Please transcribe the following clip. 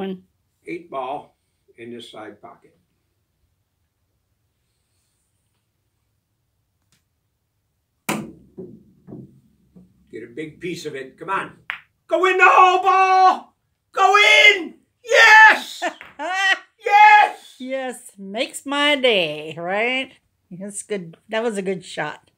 eight ball in this side pocket. Get a big piece of it. Come on. Go in the hole ball. Go in. Yes. yes. Yes, makes my day, right? That's good. That was a good shot.